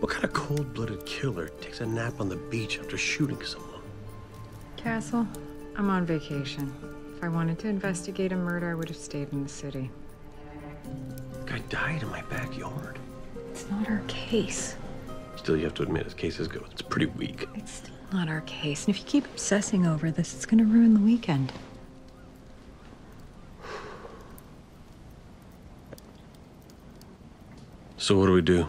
What kind of cold-blooded killer takes a nap on the beach after shooting someone? Castle, I'm on vacation. If I wanted to investigate a murder, I would have stayed in the city. Guy died in my backyard. It's not our case. Still, you have to admit, as cases go, it's pretty weak. It's still not our case. And if you keep obsessing over this, it's gonna ruin the weekend. So what do we do?